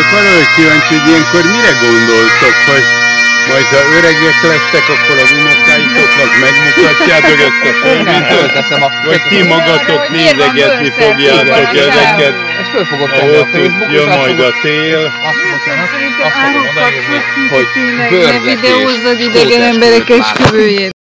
csak arra hogy kíváncsi, hogy ilyenkor mire gondoltok, hogy majd ha öregek lettek, akkor az unokáitoknak megmutatjátok ezt a filmet, vagy ti magatok nézegetni fogjátok ezeket, Ezt föl fogod tenni a Facebookra, jön azt majd fogod- a tél. Azt bocsánat, azt fogom hogy tényleg, videózzad idegen emberek esküvőjét.